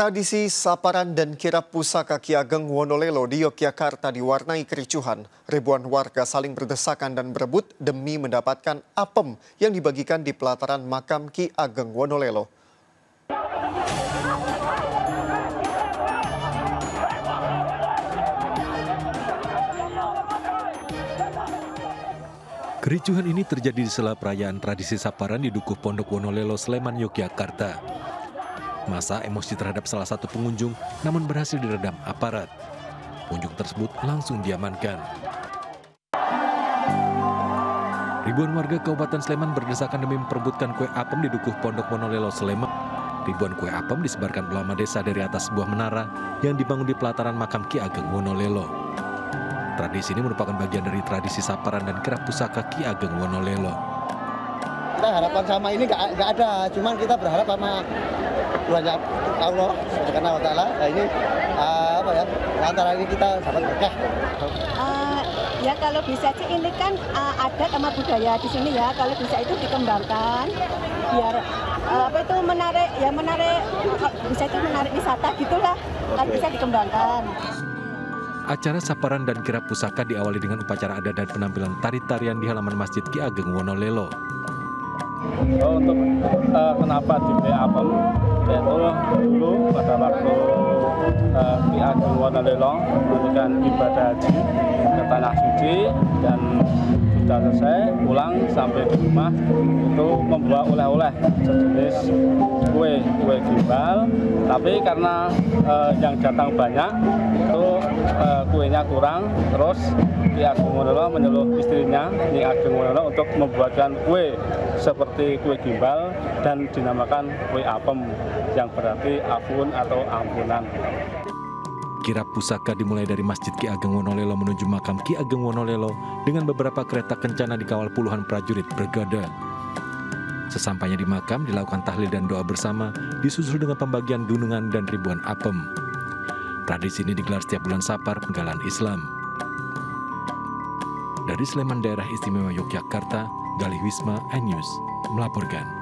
Tradisi saparan dan kirap pusaka Ki Ageng Wonolelo di Yogyakarta diwarnai kericuhan. Ribuan warga saling berdesakan dan berebut demi mendapatkan apem yang dibagikan di pelataran makam Ki Ageng Wonolelo. Kericuhan ini terjadi di sela perayaan tradisi saparan di Dukuh Pondok Wonolelo, Sleman, Yogyakarta. Masa emosi terhadap salah satu pengunjung namun berhasil diredam aparat. Pengunjung tersebut langsung diamankan. Ribuan warga Kabupaten Sleman berdesakan demi memperebutkan kue apem di Dukuh Pondok Monolelo Sleman. Ribuan kue apem disebarkan ulama desa dari atas sebuah menara yang dibangun di pelataran makam Ki Ageng Wonolelo. Tradisi ini merupakan bagian dari tradisi saparan dan kerap pusaka Ki Ageng Wonolelo. Kita harapan sama ini nggak ada, cuman kita berharap sama Tuhannya Allah Subhanahu wa taala. Nah ini uh, apa ya? Antara ini kita dapat berkah. Uh, ya kalau bisa sih ini kan uh, adat sama budaya di sini ya. Kalau bisa itu dikembangkan biar uh, apa itu menarik ya menarik bisa itu menarik wisata gitulah. Kalau bisa dikembangkan. Acara saparan dan kirap pusaka diawali dengan upacara adat dan penampilan tari-tarian di halaman Masjid Ki Ageng Wonolelo. Oh, untuk uh, kenapa Ageng Wonolelo melakukan ibadah haji ke tanah suci dan sudah selesai pulang sampai di rumah. Itu membawa oleh-oleh sejenis kue kue gimbal. Tapi karena uh, yang datang banyak itu uh, kuenya kurang. Terus Ki Ageng Wonolelo menyuruh istrinya Ki Ageng Wonolelo untuk membuatkan kue seperti kue gimbal dan dinamakan kue apem yang berarti afun atau ampunan. Kirap pusaka dimulai dari Masjid Ki Ageng Wonolelo menuju makam Ki Ageng Wonolelo dengan beberapa kereta kencana dikawal puluhan prajurit bergada. Sesampainya di makam dilakukan tahlil dan doa bersama disusul dengan pembagian gunungan dan ribuan apem. Tradisi ini digelar setiap bulan Sapar Penggalan Islam. Dari Sleman Daerah Istimewa Yogyakarta, Galih Wisma, iNews melaporkan.